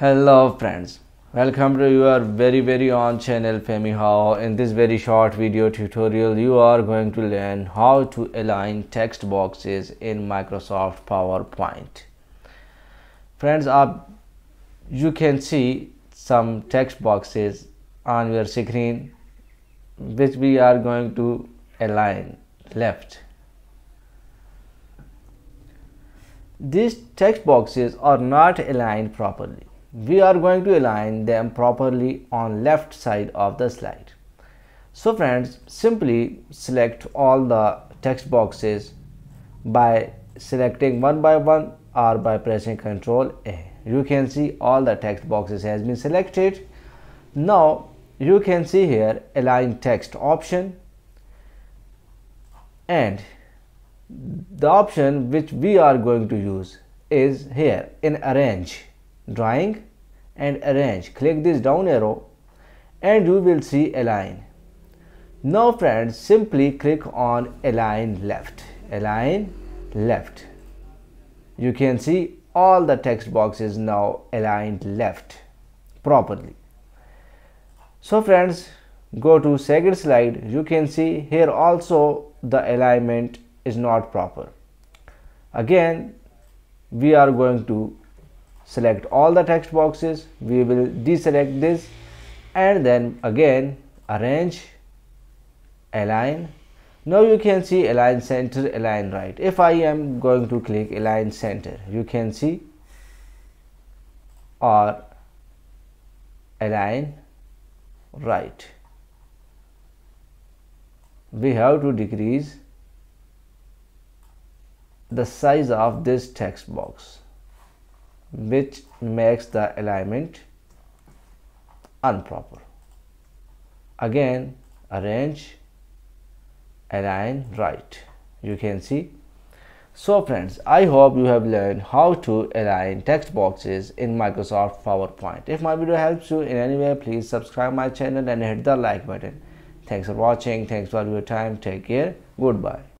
hello friends. Welcome to your very very own channel FamiHow in this very short video tutorial you are going to learn how to align text boxes in Microsoft PowerPoint. Friends up you can see some text boxes on your screen which we are going to align left. These text boxes are not aligned properly we are going to align them properly on left side of the slide. So friends simply select all the text boxes by selecting one by one or by pressing ctrl a. You can see all the text boxes has been selected. Now you can see here align text option and the option which we are going to use is here in arrange drawing and arrange. Click this down arrow and you will see align now friends simply click on align left. Align left. You can see all the text boxes now aligned left properly. So friends go to second slide. You can see here also the alignment is not proper. Again we are going to select all the text boxes. We will deselect this and then again arrange align. Now you can see align center align right. If i am going to click align center you can see or align right. We have to decrease the size of this text box which makes the alignment improper. Again, arrange, align right. You can see. So friends, I hope you have learned how to align text boxes in Microsoft PowerPoint. If my video helps you in any way, please subscribe my channel and hit the like button. Thanks for watching. Thanks for your time. Take care. Goodbye.